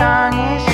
song is